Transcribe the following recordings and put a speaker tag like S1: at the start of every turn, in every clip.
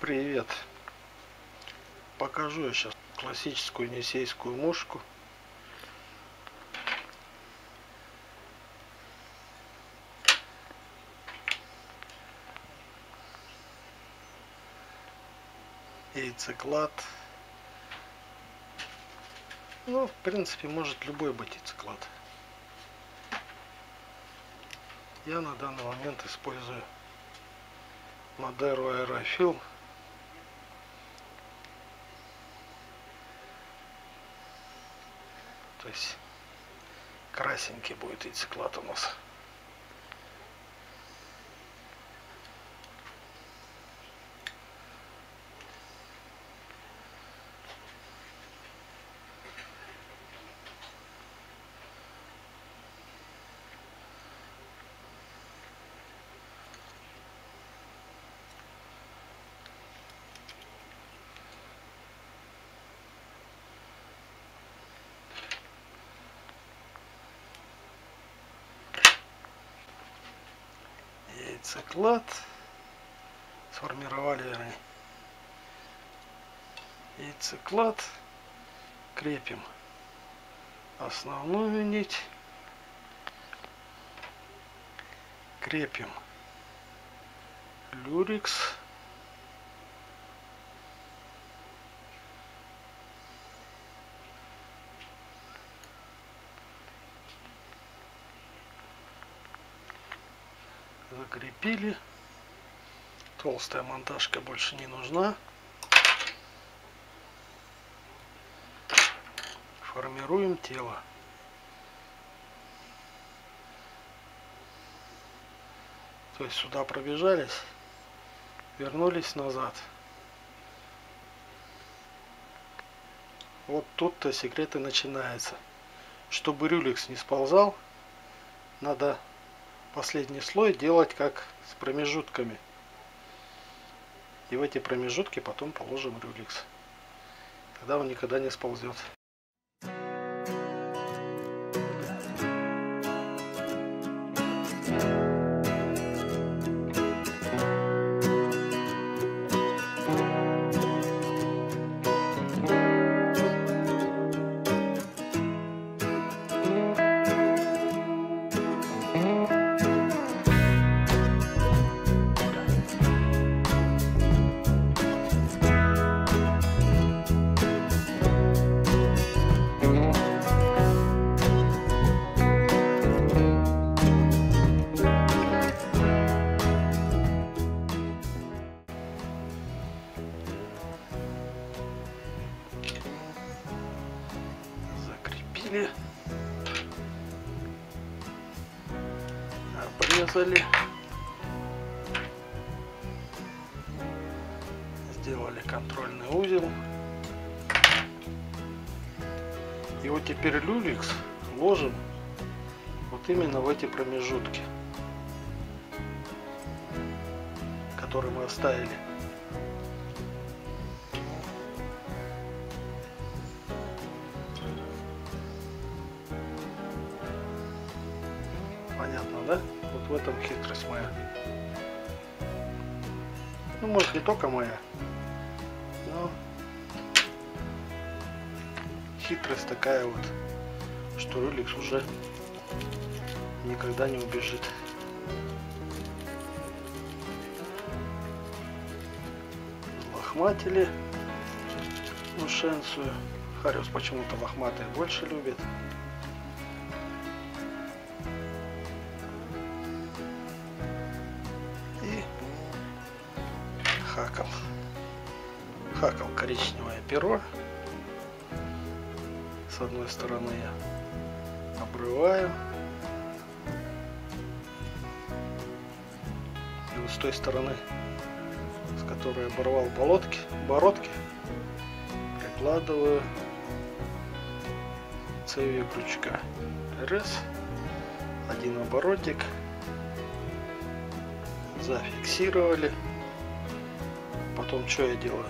S1: Привет! Покажу я сейчас классическую несейскую мушку. Яйцеклад. Ну, в принципе, может любой быть яйцеклад. Я на данный момент использую Модеру Аэрофил То есть красенький будет яйцеклад у нас. Яйцеклад сформировали яйцеклад крепим. Основную нить крепим. Люрикс закрепили. Толстая монтажка больше не нужна. Формируем тело. То есть сюда пробежались, вернулись назад. Вот тут-то секреты начинается. Чтобы рюликс не сползал, надо последний слой делать как с промежутками. И в эти промежутки потом положим рюликс. Тогда он никогда не сползет. Обрезали, сделали контрольный узел. И вот теперь люликс ложим вот именно в эти промежутки, которые мы оставили. Понятно, да? В этом хитрость моя. Ну, может, не только моя, но хитрость такая вот, что роликс уже никогда не убежит. Лохматили ушенцию. Хариус почему-то лохматые больше любит. Хакал. Хакал коричневое перо. С одной стороны я обрываю. И вот с той стороны, с которой оборвал болотки, бородки, прикладываю цевью крючка. Раз, один оборотик, зафиксировали. Потом что я делаю?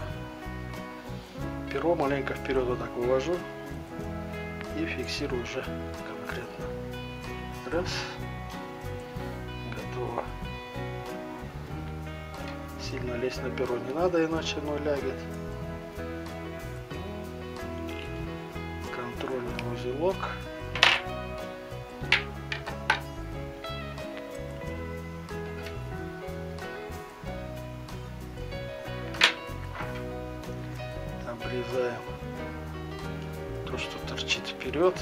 S1: перо маленько вперед вот так вывожу и фиксирую уже конкретно. Раз. Готово. Сильно лезть на перо не надо, иначе оно лягет. Контрольный узелок. Обрезаем то, что торчит вперед.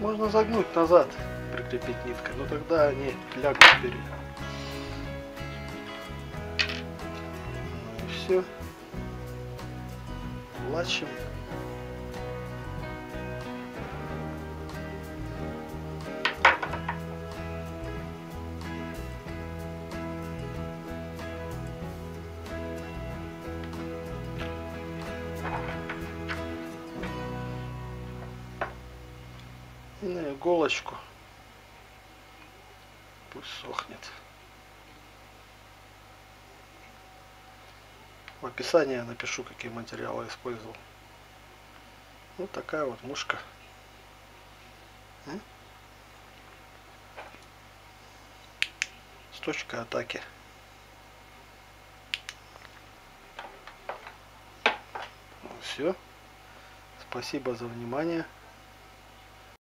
S1: Можно загнуть назад, прикрепить ниткой, но тогда они лягут вперед. Ну и все. Лачим. И на иголочку пусть сохнет. В описании я напишу, какие материалы использовал. Вот такая вот мушка. С точкой атаки. Ну, все. Спасибо за внимание.